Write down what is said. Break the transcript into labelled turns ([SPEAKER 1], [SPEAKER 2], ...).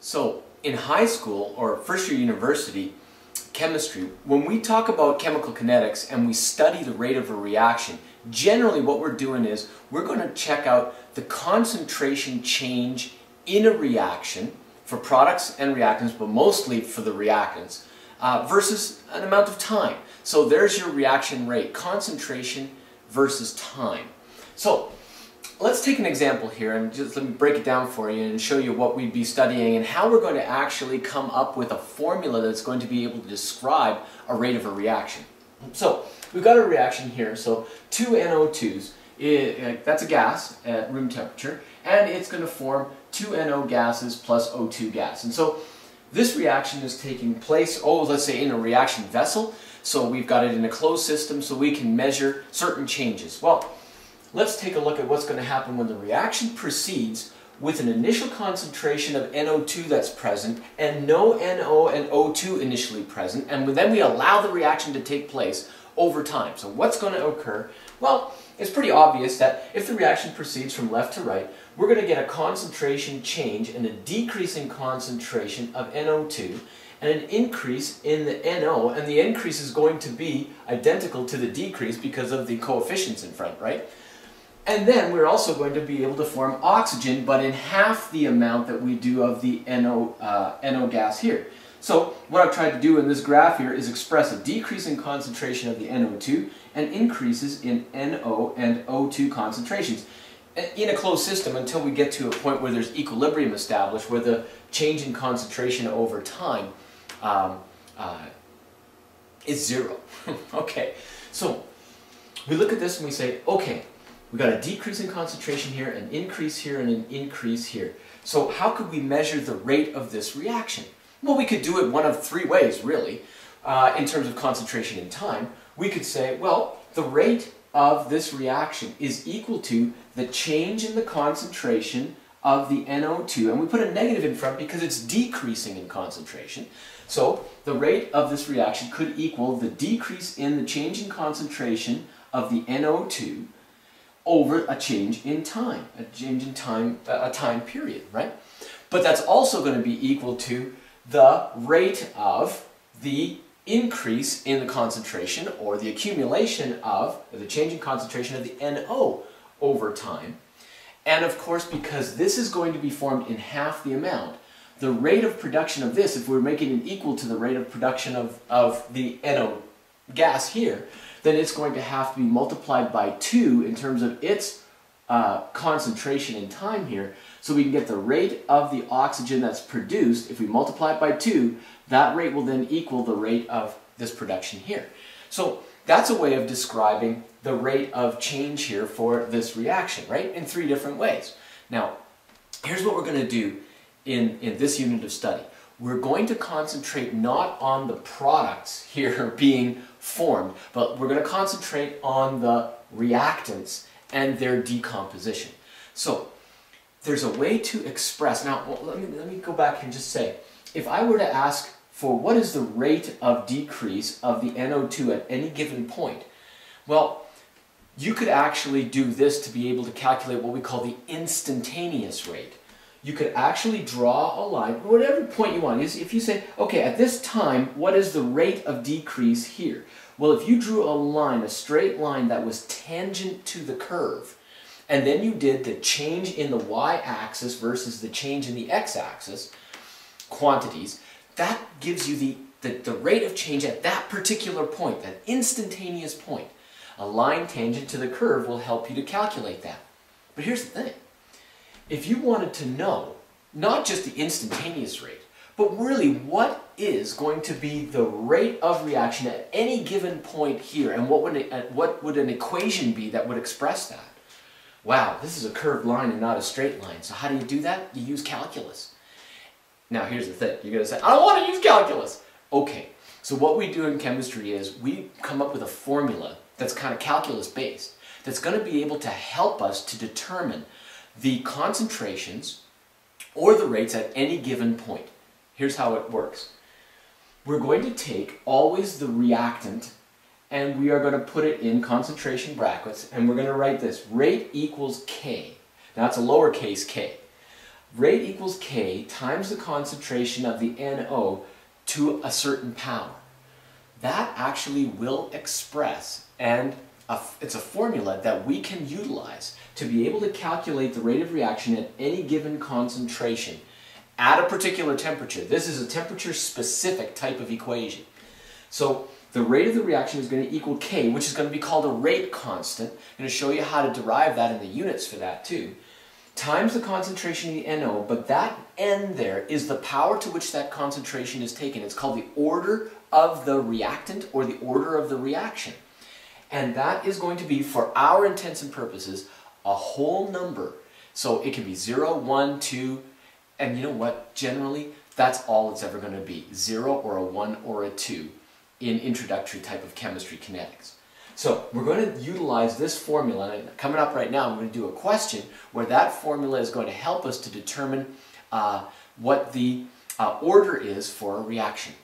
[SPEAKER 1] So in high school or first year university chemistry, when we talk about chemical kinetics and we study the rate of a reaction, generally what we're doing is we're going to check out the concentration change in a reaction for products and reactants, but mostly for the reactants, uh, versus an amount of time. So there's your reaction rate, concentration versus time. So let's take an example here and just let me break it down for you and show you what we'd be studying and how we're going to actually come up with a formula that's going to be able to describe a rate of a reaction. So we've got a reaction here, so two NO2s, it, that's a gas at room temperature, and it's going to form two NO gases plus O2 gas. And so this reaction is taking place, oh, let's say in a reaction vessel, so we've got it in a closed system so we can measure certain changes. Well, let's take a look at what's going to happen when the reaction proceeds with an initial concentration of NO2 that's present and no NO and O2 initially present, and then we allow the reaction to take place over time. So what's going to occur? Well, it's pretty obvious that if the reaction proceeds from left to right, we're going to get a concentration change and a decreasing concentration of NO2 and an increase in the NO, and the increase is going to be identical to the decrease because of the coefficients in front, right? And then we're also going to be able to form oxygen, but in half the amount that we do of the NO, uh, NO gas here. So what I've tried to do in this graph here is express a decrease in concentration of the NO2 and increases in NO and O2 concentrations in a closed system until we get to a point where there's equilibrium established, where the change in concentration over time um, uh, is zero. okay, so we look at this and we say, okay, we got a decrease in concentration here, an increase here, and an increase here. So how could we measure the rate of this reaction? Well, we could do it one of three ways, really, uh, in terms of concentration and time. We could say, well, the rate of this reaction is equal to the change in the concentration of the NO2, and we put a negative in front because it's decreasing in concentration. So the rate of this reaction could equal the decrease in the change in concentration of the NO2 over a change in time, a change in time, a time period, right? But that's also going to be equal to the rate of the increase in the concentration or the accumulation of, the change in concentration of the NO over time. And of course, because this is going to be formed in half the amount, the rate of production of this, if we're making it equal to the rate of production of, of the NO gas here, then it's going to have to be multiplied by 2 in terms of its uh, concentration in time here. So we can get the rate of the oxygen that's produced. If we multiply it by 2, that rate will then equal the rate of this production here. So that's a way of describing the rate of change here for this reaction, right? In three different ways. Now, here's what we're going to do in, in this unit of study. We're going to concentrate not on the products here being formed, but we're going to concentrate on the reactants and their decomposition. So, there's a way to express, now well, let, me, let me go back and just say, if I were to ask for what is the rate of decrease of the NO2 at any given point, well, you could actually do this to be able to calculate what we call the instantaneous rate. You could actually draw a line, whatever point you want. Is if you say, okay, at this time, what is the rate of decrease here? Well, if you drew a line, a straight line that was tangent to the curve, and then you did the change in the y-axis versus the change in the x-axis quantities, that gives you the, the, the rate of change at that particular point, that instantaneous point. A line tangent to the curve will help you to calculate that. But here's the thing. If you wanted to know not just the instantaneous rate, but really what is going to be the rate of reaction at any given point here, and what would, what would an equation be that would express that? Wow, this is a curved line and not a straight line. So how do you do that? You use calculus. Now here's the thing. You're to say, I don't want to use calculus. Okay, so what we do in chemistry is we come up with a formula that's kind of calculus based that's going to be able to help us to determine the concentrations or the rates at any given point. Here's how it works. We're going to take always the reactant and we are going to put it in concentration brackets and we're going to write this rate equals K. Now it's a lowercase k. rate equals K times the concentration of the NO to a certain power. That actually will express, and a, it's a formula that we can utilize to be able to calculate the rate of reaction at any given concentration at a particular temperature. This is a temperature specific type of equation. So the rate of the reaction is going to equal K, which is going to be called a rate constant. I'm going to show you how to derive that in the units for that too. Times the concentration of the NO, but that N there is the power to which that concentration is taken. It's called the order of the reactant or the order of the reaction. And that is going to be, for our intents and purposes, a whole number. So it can be 0, 1, 2, and you know what? Generally, that's all it's ever going to be. 0 or a 1 or a 2 in introductory type of chemistry kinetics. So we're going to utilize this formula, and coming up right now I'm going to do a question where that formula is going to help us to determine uh, what the uh, order is for a reaction.